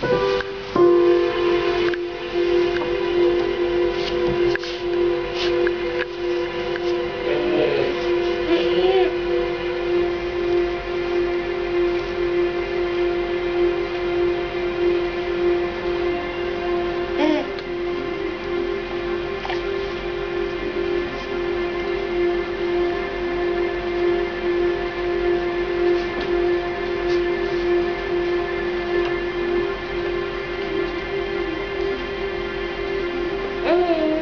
Thank you. Tschüss.